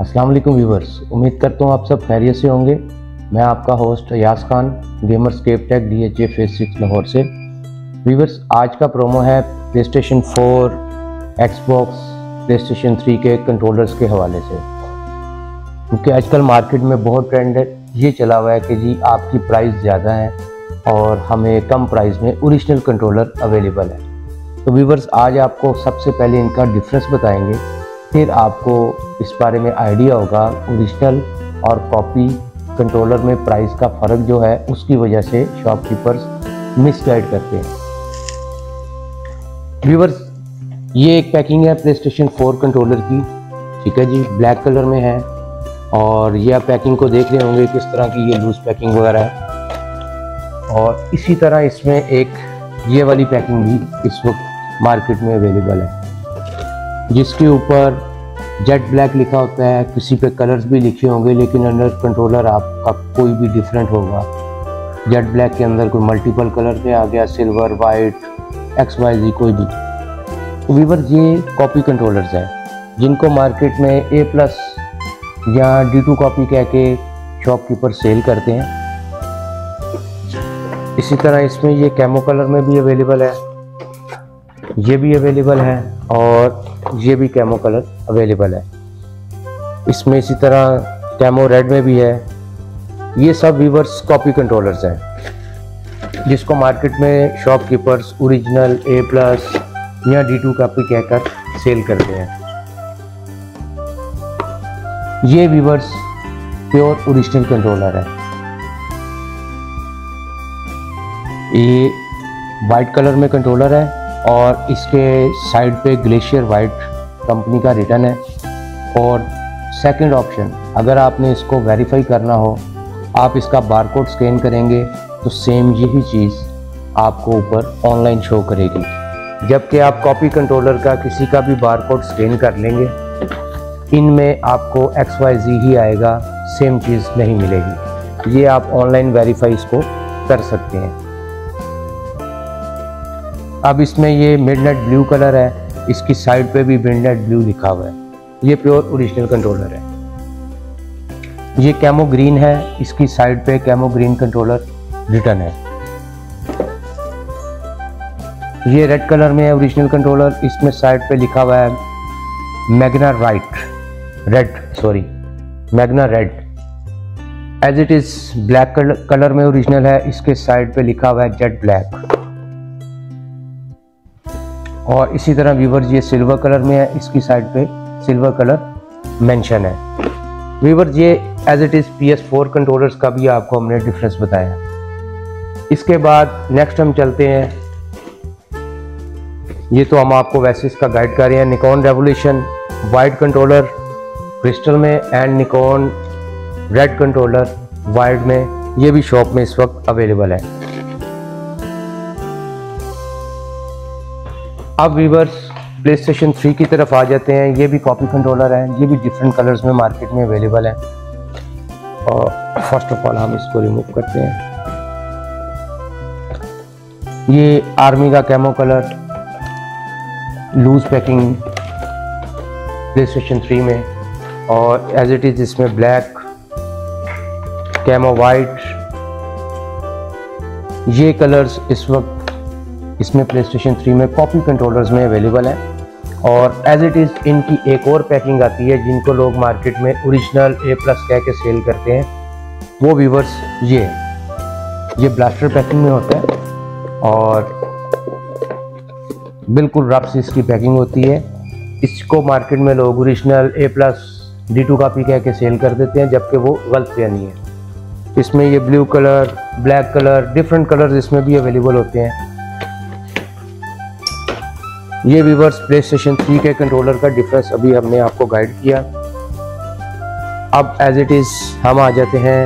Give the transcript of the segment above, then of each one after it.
अस्सलाम वालेकुम व्यूवर्स। उम्मीद करता हूँ आप सब खैरियत से होंगे। मैं आपका host Ayas Khan Gamer Scape tech D H A phase six Lahore से। व्यूवर्स, आज का प्रोमो है PlayStation four Xbox PlayStation three के कंट्रोलर्स के हवाले से। क्योंकि आजकल मार्केट में बहुत ट्रेंड है। ये चला हुआ है कि जी आपकी प्राइस ज़्यादा है और हमें कम प्राइस में ओरिजिनल कंट्रोलर अवेलेबल है। तो व्यूवर्स, आज आपको सबसे पहले इनका डिफरेंस बताएँगे। फिर आपको इस बारे में आइडिया होगा ओरिजिनल और कॉपी कंट्रोलर में प्राइस का फ़र्क जो है, उसकी वजह से शॉपकीपर्स मिसगाइड करते हैं। व्यूवर्स ये एक पैकिंग है प्ले स्टेशन फोर कंट्रोलर की, ठीक है जी? ब्लैक कलर में है और ये आप पैकिंग को देख रहे होंगे किस तरह की ये लूज पैकिंग वगैरह है। और इसी तरह इसमें एक ये वाली पैकिंग भी इस वक्त मार्केट में अवेलेबल है। जिसके ऊपर जेट ब्लैक लिखा होता है, किसी पे कलर्स भी लिखे होंगे, लेकिन अंडर कंट्रोलर आपका कोई भी डिफरेंट होगा। जेट ब्लैक के अंदर कोई मल्टीपल कलर में आ गया silver white X Y Z कोई भी। वीवर ये कॉपी कंट्रोलर्स हैं, जिनको मार्केट में ए प्लस या डी टू कॉपी कह के शॉपकीपर सेल करते हैं। इसी तरह इसमें ये कैमो कलर में भी अवेलेबल है। ये भी अवेलेबल है और ये भी कैमो कलर अवेलेबल है। इसमें इसी तरह कैमो रेड में भी है। ये सब वीवर्स कॉपी कंट्रोलर्स हैं। जिसको मार्केट में शॉपकीपर्स ओरिजिनल ए प्लस या डी टू कॉपी कहकर सेल करते हैं। ये वीवर्स प्योर ओरिजिनल कंट्रोलर है। ये वाइट कलर में कंट्रोलर है। और इसके साइड पे ग्लेशियर वाइट कंपनी का रिटर्न है। और सेकंड ऑप्शन अगर आपने इसको वेरीफाई करना हो, आप इसका बारकोड स्कैन करेंगे तो सेम यही चीज़ आपको ऊपर ऑनलाइन शो करेगी। जबकि आप कॉपी कंट्रोलर का किसी का भी बारकोड स्कैन कर लेंगे, इनमें आपको एक्स वाई जी ही आएगा सेम चीज़ नहीं मिलेगी। ये आप ऑनलाइन वेरीफाई इसको कर सकते हैं। अब इसमें ये मिडनाइट ब्लू कलर है, इसकी साइड पे भी मिडनाइट ब्लू लिखा हुआ है। ये प्योर ओरिजिनल कंट्रोलर है। ये कैमो ग्रीन है, इसकी साइड पे कैमो ग्रीन कंट्रोलर रिटर्न है। ये रेड कलर में है ओरिजिनल कंट्रोलर इसमें साइड पे लिखा हुआ है magma right red sorry magma red as it is black colour में ओरिजिनल है, इसके साइड पे लिखा हुआ है जेट ब्लैक और इसी तरह वीवर ये सिल्वर कलर में है, इसकी साइड पे सिल्वर कलर मेंशन है। वीवर ये as it is P S four controllers का भी आपको हमने डिफरेंस बताया। इसके बाद नेक्स्ट हम चलते हैं। ये तो हम आपको वैसे इसका गाइड कर रहे हैं। Nacon revolution white controller crystal में and Nacon red controller white में, ये भी शॉप में इस वक्त अवेलेबल है। अब वीवर्स प्ले स्टेशन थ्री की तरफ़ आ जाते हैं। ये भी कॉपी कंट्रोलर है, ये भी डिफरेंट कलर्स में मार्केट में अवेलेबल है। और फ़र्स्ट ऑफ़ ऑल हम इसको रिमूव करते हैं। ये आर्मी का camo colour loose packing PlayStation three में। और एज इट इज़ इसमें ब्लैक कैमो वाइट ये कलर्स इस वक्त इसमें प्ले स्टेशन थ्री में कॉपी कंट्रोलर्स में अवेलेबल है। और एज इट इज़ इनकी एक और पैकिंग आती है, जिनको लोग मार्केट में ओरिजिनल ए प्लस कह के सेल करते हैं। वो व्यूवर्स ये ये ब्लास्टर पैकिंग में होता है। और बिल्कुल रफ सी इसकी पैकिंग होती है। इसको मार्केट में लोग original A plus D two copy कह के सेल कर देते हैं, जबकि वो गलत यानी है। इसमें ये blue colour black colour different colour इसमें भी अवेलेबल होते हैं। ये वीवर्स प्ले स्टेशन थ्री के कंट्रोलर का डिफरेंस अभी हमने आपको गाइड किया। अब एज इट इज़ हम आ जाते हैं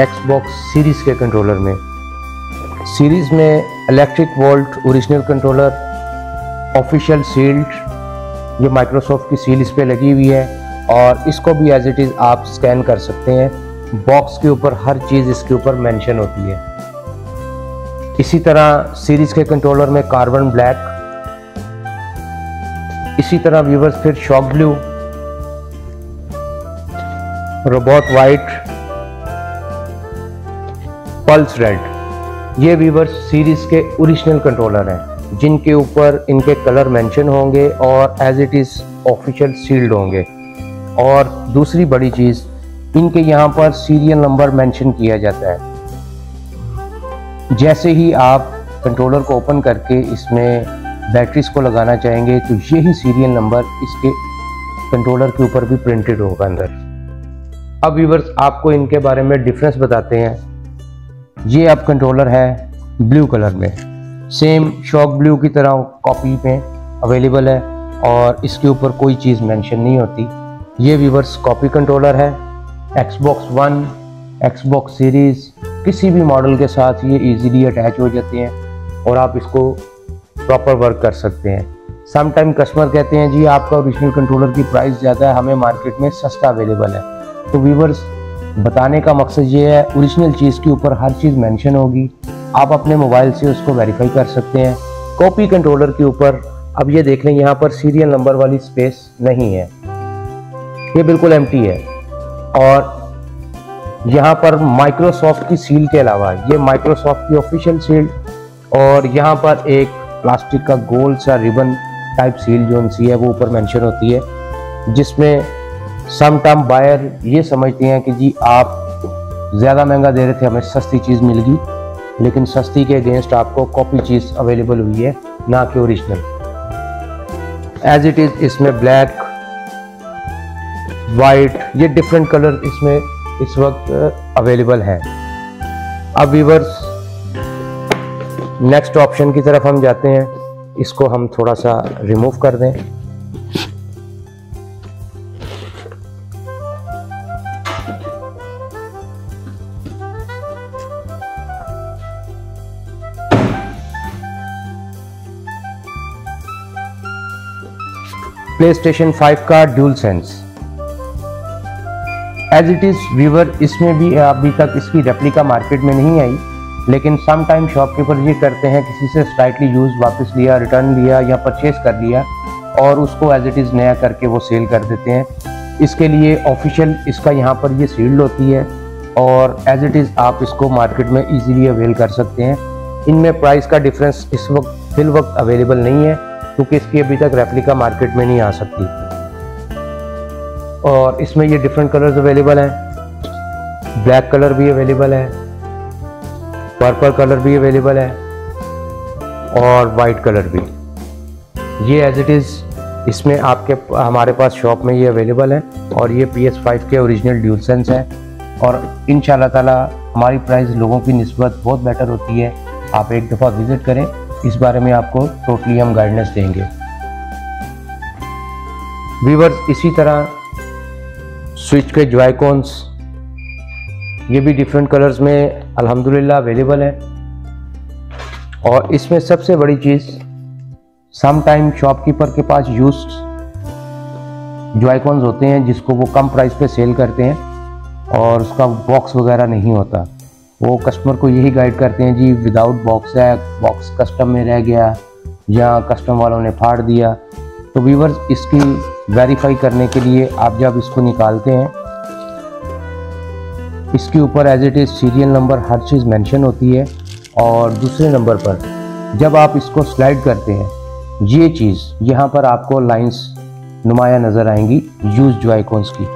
एक्सबॉक्स सीरीज़ के कंट्रोलर में। सीरीज़ में electric volt original controller official sealed ये माइक्रोसॉफ्ट की सील इस पर लगी हुई है, और इसको भी एज इट इज़ आप स्कैन कर सकते हैं। बॉक्स के ऊपर हर चीज़ इसके ऊपर मेंशन होती है। इसी तरह सीरीज़ के कंट्रोलर में कार्बन ब्लैक इसी तरह व्यूवर्स फिर shock blue robot white pulse red ये व्यूवर्स सीरीज़ के ओरिजिनल कंट्रोलर हैं, जिनके ऊपर इनके कलर मेंशन होंगे और as it is official sealed होंगे। और दूसरी बड़ी चीज़, इनके यहाँ पर सीरियल नंबर मेंशन किया जाता है। जैसे ही आप कंट्रोलर को ओपन करके इसमें बैटरीज को लगाना चाहेंगे तो यही सीरियल नंबर इसके कंट्रोलर के ऊपर भी प्रिंटेड होगा अंदर। अब व्यूवर्स आपको इनके बारे में डिफरेंस बताते हैं। ये अब कंट्रोलर है ब्लू कलर में। सेम शॉक ब्लू की तरह कॉपी में अवेलेबल है और इसके ऊपर कोई चीज़ मेंशन नहीं होती। ये व्यूवर्स कॉपी कंट्रोलर है। एक्सबॉक्स वन एक्सबॉक्स सीरीज़ किसी भी मॉडल के साथ ये इजीली अटैच हो जाते हैं और आप इसको प्रॉपर वर्क कर सकते हैं। सम टाइम कस्टमर कहते हैं, जी, आपका ओरिजिनल कंट्रोलर की प्राइस ज़्यादा है, हमें मार्केट में सस्ता अवेलेबल है। तो व्यूवर्स बताने का मकसद ये है ओरिजिनल चीज़ के ऊपर हर चीज़ मेंशन होगी। आप अपने मोबाइल से उसको वेरीफाई कर सकते हैं। कॉपी कंट्रोलर के ऊपर, अब ये देख लें, यहाँ पर सीरियल नंबर वाली स्पेस नहीं है। ये बिल्कुल एम है। और यहाँ पर माइक्रोसॉफ्ट की सील के अलावा, ये माइक्रोसॉफ्ट की ऑफिशियल सील और यहाँ पर एक प्लास्टिक का गोल सा रिबन टाइप सील जो सी है, वो ऊपर मेंशन होती है, जिसमें सम टर्म बायर ये समझते हैं कि जी आप ज़्यादा महँगा दे रहे थे, हमें सस्ती चीज़ मिल गई, लेकिन सस्ती के अगेंस्ट आपको कॉपी चीज़ अवेलेबल हुई है, ना कि ओरिजिनल एज इट इज़ इसमें ब्लैक वाइट ये डिफरेंट कलर इसमें इस वक्त अवेलेबल हैं। अब वीवर्स नेक्स्ट ऑप्शन की तरफ़ हम जाते हैं। इसको हम थोड़ा सा रिमूव कर दें। प्ले स्टेशन फाइव का DualSense as it is viewer इसमें भी, अभी तक इसकी रेप्लिका मार्केट में नहीं आई। लेकिन सम टाइम शॉपकीपर ये करते हैं, किसी से स्लाइटली यूज़ वापस लिया रिटर्न लिया या परचेज कर लिया और उसको एज इट इज़ नया करके वो सेल कर देते हैं। इसके लिए ऑफिशियल इसका यहाँ पर ये सील्ड होती है और एज इट इज़ आप इसको मार्केट में इजीली अवेल कर सकते हैं। इनमें प्राइस का डिफरेंस इस वक्त, फिल वक्त अवेलेबल नहीं है, क्योंकि इसकी अभी तक रेप्लिका मार्केट में नहीं आ सकती। और इसमें ये डिफरेंट कलर्स अवेलेबल हैं। ब्लैक कलर भी अवेलेबल है। पर्पल कलर भी अवेलेबल है और वाइट कलर भी। ये एज इट इज़ इसमें आपके हमारे पास शॉप में ये अवेलेबल है और ये पी एस फाइव के ओरिजिनल ड्यूल सेंस है और इन ताला हमारी प्राइस लोगों की नस्बत बहुत बेटर होती है। आप एक दफ़ा विज़िट करें, इस बारे में आपको टोटली हम गाइडेंस देंगे। वीवर्स इसी तरह स्विच के जॉयकॉन्स ये भी डिफरेंट कलर्स में अल्हम्दुलिल्लाह अवेलेबल है। और इसमें सबसे बड़ी चीज़ सम टाइम शॉपकीपर के पास यूज़ जो आइकॉन्स होते हैं, जिसको वो कम प्राइस पे सेल करते हैं, और उसका बॉक्स वगैरह नहीं होता। वो कस्टमर को यही गाइड करते हैं, जी विदाउट बॉक्स है बॉक्स कस्टम में रह गया, या कस्टम वालों ने फाड़ दिया। तो वीवर्स इसकी वेरीफाई करने के लिए आप जब इसको निकालते हैं इसके ऊपर as it is serial number हर चीज़ मेंशन होती है और दूसरे नंबर पर। जब आप इसको स्लाइड करते हैं, ये चीज़ यहाँ पर आपको लाइंस नुमाया नज़र आएँगी यूज़ जो की।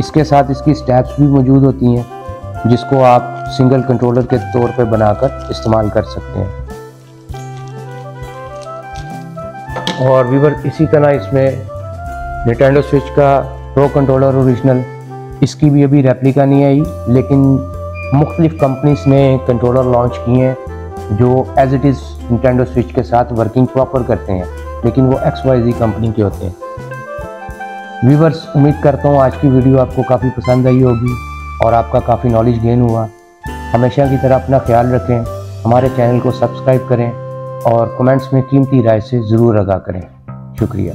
इसके साथ इसकी स्टेप्स भी मौजूद होती हैं, जिसको आप सिंगल कंट्रोलर के तौर पर बनाकर इस्तेमाल कर सकते हैं। और वीवर इसी तरह इसमें निटेंडो स्विच का प्रो कंट्रोलर ओरिजिनल इसकी भी अभी रेप्लिका नहीं आई, लेकिन मुख्तलिफ़ कंपनीज़ ने कंट्रोलर लॉन्च किए हैं, जो as it is Nintendo Switch के साथ वर्किंग प्रॉपर करते हैं, लेकिन वो एक्स वाई जी कंपनी के होते हैं। व्यूवर्स उम्मीद करता हूँ आज की वीडियो आपको काफ़ी पसंद आई होगी और आपका काफ़ी नॉलेज गेन हुआ। हमेशा की तरह अपना ख्याल रखें, हमारे चैनल को सब्सक्राइब करें और कमेंट्स में कीमती राय से ज़रूर आगा करें। शुक्रिया।